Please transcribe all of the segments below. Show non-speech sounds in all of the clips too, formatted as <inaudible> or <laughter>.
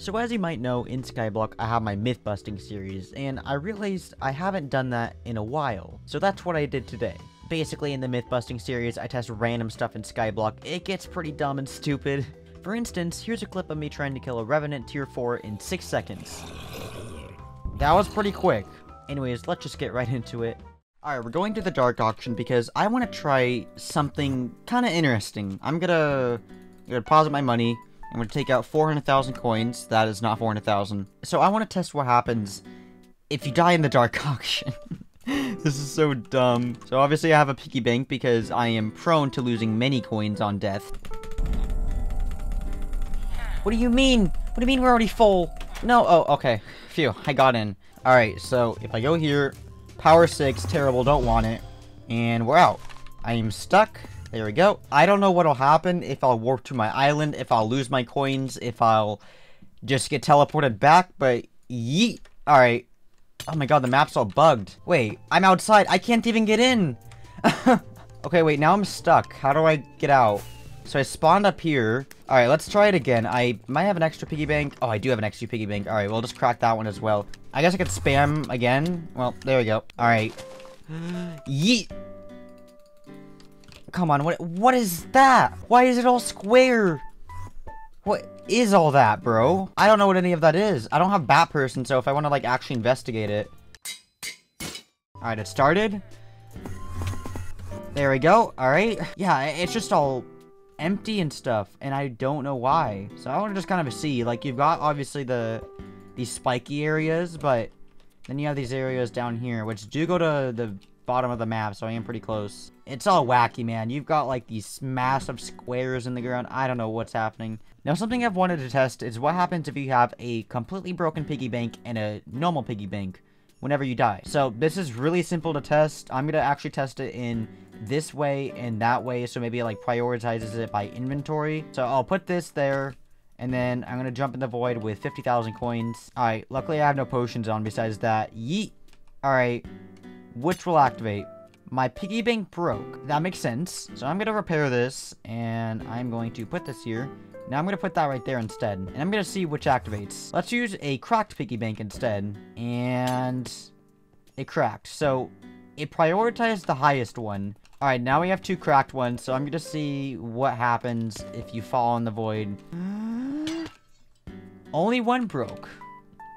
So as you might know, in Skyblock I have my myth busting series, and I realized I haven't done that in a while. So that's what I did today. Basically in the myth busting series, I test random stuff in Skyblock. It gets pretty dumb and stupid. <laughs> For instance, here's a clip of me trying to kill a Revenant tier 4 in 6 seconds. That was pretty quick. Anyways, let's just get right into it. Alright, we're going to the Dark Auction because I want to try something kind of interesting. I'm gonna, gonna deposit my money, I'm going to take out 400,000 coins. That is not 400,000. So I want to test what happens if you die in the dark <laughs> auction. <laughs> this is so dumb. So obviously I have a piggy bank because I am prone to losing many coins on death. What do you mean? What do you mean we're already full? No, oh, okay. Phew, I got in. Alright, so if I go here, power 6, terrible, don't want it. And we're out. I am stuck. There we go. I don't know what'll happen if I'll warp to my island, if I'll lose my coins, if I'll just get teleported back, but yeet. Alright. Oh my god, the map's all bugged. Wait, I'm outside. I can't even get in. <laughs> okay, wait, now I'm stuck. How do I get out? So I spawned up here. Alright, let's try it again. I might have an extra piggy bank. Oh, I do have an extra piggy bank. Alright, we'll just crack that one as well. I guess I could spam again. Well, there we go. Alright. <gasps> Yeet. Come on, what what is that? Why is it all square? What is all that, bro? I don't know what any of that is. I don't have bat person, so if I want to like actually investigate it. Alright, it started. There we go. Alright. Yeah, it's just all empty and stuff, and I don't know why. So I want to just kind of see. Like, you've got, obviously, the these spiky areas, but then you have these areas down here, which do go to the bottom of the map, so I am pretty close. It's all wacky, man. You've got, like, these massive squares in the ground. I don't know what's happening. Now, something I've wanted to test is what happens if you have a completely broken piggy bank and a normal piggy bank whenever you die. So, this is really simple to test. I'm going to actually test it in this way and that way, so maybe it, like, prioritizes it by inventory. So, I'll put this there. And then I'm going to jump in the void with 50,000 coins. Alright, luckily I have no potions on besides that. Yeet! Alright, which will activate. My piggy bank broke. That makes sense. So I'm going to repair this, and I'm going to put this here. Now I'm going to put that right there instead, and I'm going to see which activates. Let's use a cracked piggy bank instead, and it cracked. So it prioritized the highest one. Alright, now we have two cracked ones, so I'm going to see what happens if you fall in the void. <gasps> Only one broke.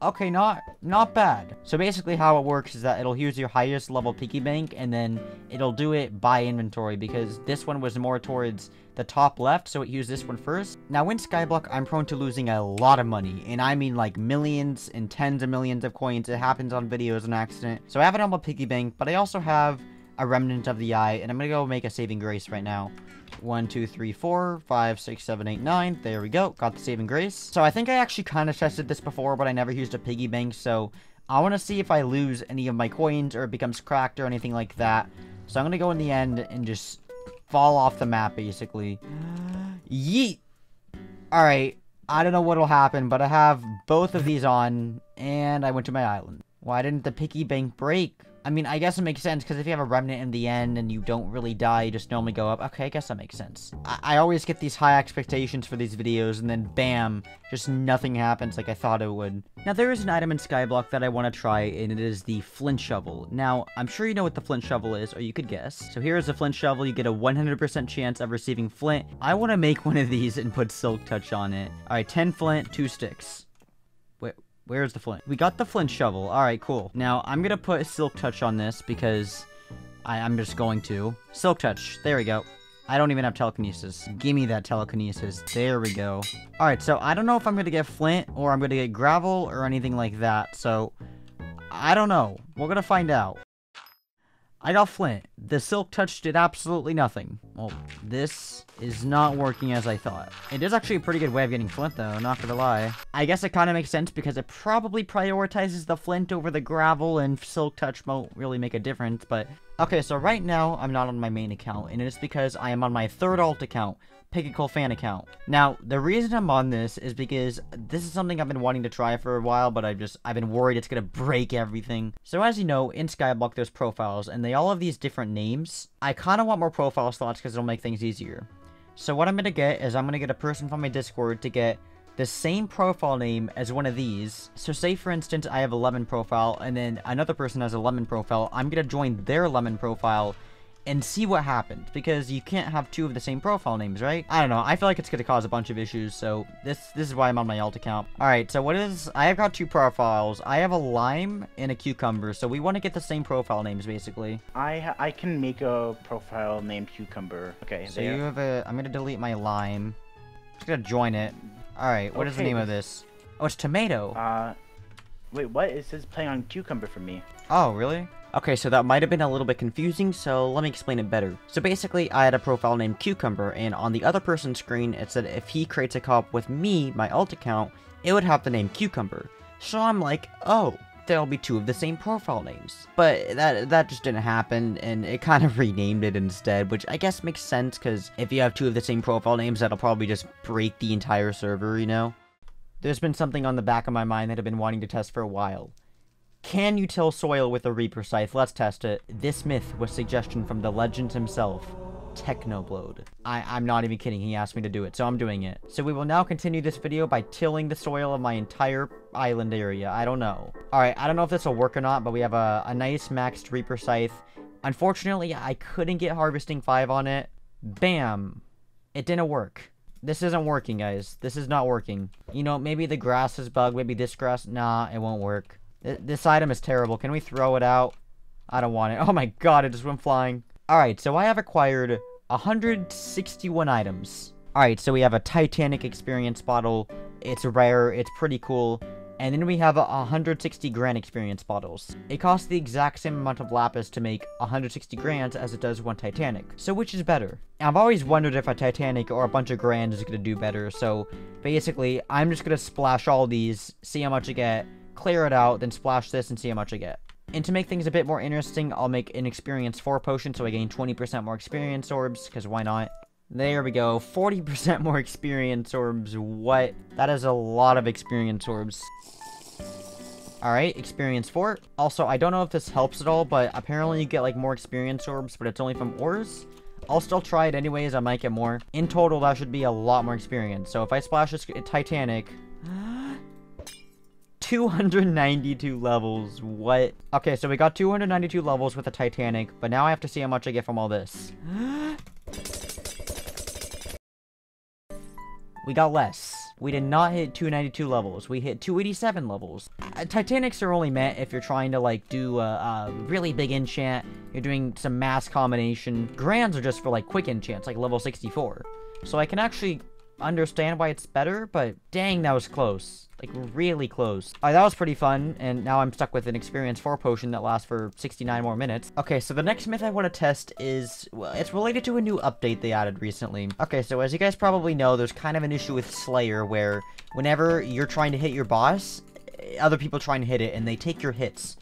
Okay, not not bad. So basically how it works is that it'll use your highest level piggy bank and then it'll do it by inventory because this one was more towards the top left, so it used this one first. Now in Skyblock, I'm prone to losing a lot of money, and I mean like millions and tens of millions of coins. It happens on videos an accident. So I have it on my piggy bank, but I also have a remnant of the eye, and I'm gonna go make a saving grace right now. One, two, three, four, five, six, seven, eight, nine. There we go. Got the saving grace. So I think I actually kind of tested this before, but I never used a piggy bank. So I want to see if I lose any of my coins or it becomes cracked or anything like that. So I'm going to go in the end and just fall off the map, basically. Yeet! Alright. I don't know what'll happen, but I have both of these on, and I went to my island. Why didn't the piggy bank break? I mean, I guess it makes sense, because if you have a remnant in the end and you don't really die, you just normally go up. Okay, I guess that makes sense. I, I always get these high expectations for these videos, and then bam, just nothing happens like I thought it would. Now, there is an item in Skyblock that I want to try, and it is the Flint Shovel. Now, I'm sure you know what the Flint Shovel is, or you could guess. So here is the Flint Shovel. You get a 100% chance of receiving Flint. I want to make one of these and put Silk Touch on it. Alright, 10 Flint, 2 sticks. Where's the flint? We got the flint shovel. Alright, cool. Now, I'm gonna put a Silk Touch on this because I, I'm just going to. Silk Touch. There we go. I don't even have telekinesis. Give me that telekinesis. There we go. Alright, so I don't know if I'm gonna get flint or I'm gonna get gravel or anything like that. So, I don't know. We're gonna find out. I got Flint. The Silk Touch did absolutely nothing. Well, this is not working as I thought. It is actually a pretty good way of getting Flint, though, not gonna lie. I guess it kind of makes sense because it probably prioritizes the Flint over the gravel, and Silk Touch won't really make a difference, but... Okay, so right now, I'm not on my main account, and it's because I am on my third alt account, Pigicial fan account. Now, the reason I'm on this is because this is something I've been wanting to try for a while, but I've just, I've been worried it's gonna break everything. So as you know, in Skyblock there's profiles, and they all have these different names. I kinda want more profile slots because it'll make things easier. So what I'm gonna get is I'm gonna get a person from my Discord to get the same profile name as one of these. So say for instance I have a lemon profile and then another person has a lemon profile. I'm gonna join their lemon profile and see what happens because you can't have two of the same profile names, right? I don't know. I feel like it's going to cause a bunch of issues, so this this is why I'm on my alt account. All right, so what is... I have got two profiles. I have a lime and a cucumber, so we want to get the same profile names, basically. I I can make a profile named cucumber. Okay, so there. you have a... I'm going to delete my lime. I'm going to join it. All right, what okay. is the name of this? Oh, it's tomato. Uh, wait, what? It says playing on cucumber for me. Oh, really? Okay, so that might have been a little bit confusing, so let me explain it better. So basically, I had a profile named Cucumber, and on the other person's screen, it said if he creates a co-op with me, my alt account, it would have the name Cucumber. So I'm like, oh, there'll be two of the same profile names. But that that just didn't happen, and it kind of <laughs> renamed it instead, which I guess makes sense, because if you have two of the same profile names, that'll probably just break the entire server, you know? There's been something on the back of my mind that I've been wanting to test for a while. Can you till soil with a Reaper Scythe? Let's test it. This myth was suggestion from the legend himself, Technoblade. I I'm not even kidding, he asked me to do it, so I'm doing it. So we will now continue this video by tilling the soil of my entire island area. I don't know. Alright, I don't know if this will work or not, but we have a, a nice maxed Reaper Scythe. Unfortunately, I couldn't get Harvesting 5 on it. Bam! It didn't work. This isn't working, guys. This is not working. You know, maybe the grass is bugged. Maybe this grass... Nah, it won't work. This item is terrible. Can we throw it out? I don't want it. <laughs> Oh my god, it just went flying. Alright, so I have acquired 161 items. Alright, so we have a Titanic experience bottle. It's rare, it's pretty cool. And then we have 160 grand experience bottles. It costs the exact same amount of lapis to make 160 grand as it does one Titanic. So which is better? I've always wondered if a Titanic or a bunch of grand is to do better. So basically, I'm just to splash all these, see how much I get, clear it out, then splash this and see how much I get. And to make things a bit more interesting, I'll make an experience 4 potion so I gain 20% more experience orbs, because why not? There we go, 40% <laughs> more experience orbs, what? That is a lot of experience orbs. Alright, experience 4. Also, I don't know if this helps at all, but apparently you get like more experience orbs, but it's only from ores. I'll still try it anyways, I might get more. In total, that should be a lot more experience. So if I splash this Titanic... <gasps> 292 levels. What? Okay, so we got 292 levels with the Titanic, but now I have to see how much I get from all this. <gasps> we got less. We did not hit 292 levels. We hit 287 levels. Uh, Titanics are only meant if you're trying to, like, do a, a, really big enchant. You're doing some mass combination. Grands are just for, like, quick enchants, like level 64. So I can actually understand why it's better, but dang, that was close. Like, really close. Alright, that was pretty fun, and now I'm stuck with an Experience 4 potion that lasts for 69 more minutes. Okay, so the next myth I want to test is, well, it's related to a new update they added recently. Okay, so as you guys probably know, there's kind of an issue with Slayer where whenever you're trying to hit your boss, other people try and hit it, and they take your hits.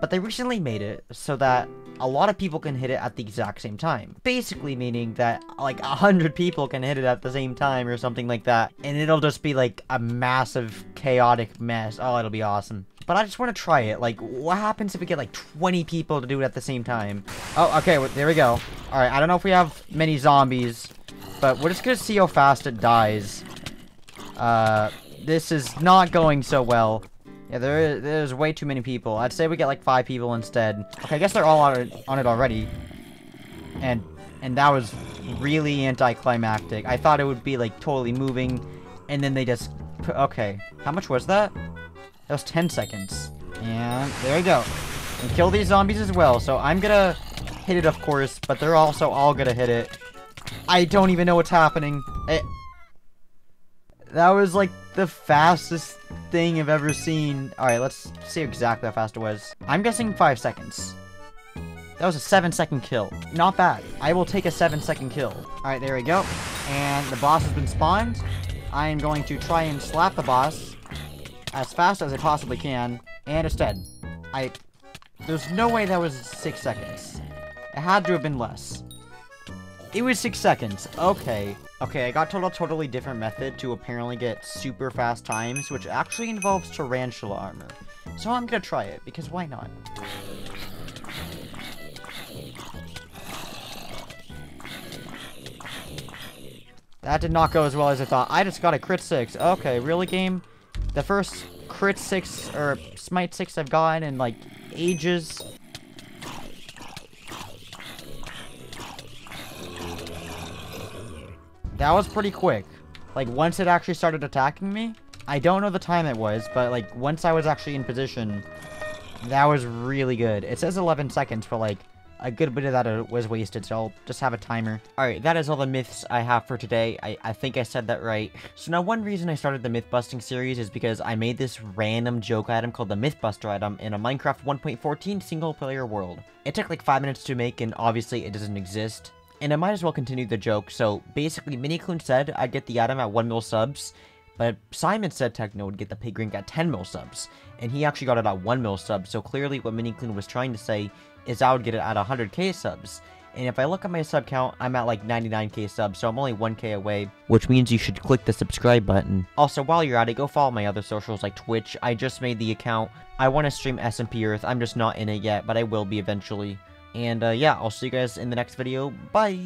But they recently made it so that a lot of people can hit it at the exact same time. Basically meaning that like a hundred people can hit it at the same time or something like that. And it'll just be like a massive chaotic mess. Oh, it'll be awesome. But I just want to try it. Like, what happens if we get like 20 people to do it at the same time? Oh, okay, well, there we go. Alright, I don't know if we have many zombies, but we're just gonna see how fast it dies. Uh, this is not going so well. Yeah, there is, there's way too many people. I'd say we get like five people instead. Okay, I guess they're all on it, on it already. And and that was really anticlimactic. I thought it would be like totally moving, and then they just... Okay, how much was that? That was 10 seconds. And there we go. And kill these zombies as well. So I'm gonna hit it, of course, but they're also all gonna hit it. I don't even know what's happening. It, that was like the fastest thing I've ever seen. Alright, let's see exactly how fast it was. I'm guessing five seconds. That was a seven second kill. Not bad. I will take a seven second kill. Alright, there we go. And the boss has been spawned. I am going to try and slap the boss as fast as I possibly can. And it's dead. I... There's no way that was six seconds. It had to have been less. It was six seconds. Okay. Okay, I got told a totally different method to apparently get super fast times, which actually involves tarantula armor. So I'm gonna try it, because why not? That did not go as well as I thought. I just got a crit 6. Okay, really, game? The first crit 6, or smite 6 I've gotten in, like, ages. That was pretty quick. Like, once it actually started attacking me, I don't know the time it was, but, like, once I was actually in position, that was really good. It says 11 seconds, but, like, a good bit of that uh, was wasted, so I'll just have a timer. Alright, that is all the myths I have for today. I, I think I said that right. So now one reason I started the myth busting series is because I made this random joke item called the Mythbuster item in a Minecraft 1.14 single player world. It took like 5 minutes to make and obviously it doesn't exist. And I might as well continue the joke, so basically Minikloon said I'd get the item at 1 mil subs, but Simon said Techno would get the pig ring at 10 mil subs, and he actually got it at 1 mil subs, so clearly what Minikloon was trying to say is I would get it at 100k subs. And if I look at my sub count, I'm at like 99k subs, so I'm only 1k away, which means you should click the subscribe button. Also, while you're at it, go follow my other socials like Twitch. I just made the account. I want to stream SMP Earth. I'm just not in it yet, but I will be eventually. And uh, yeah, I'll see you guys in the next video. Bye!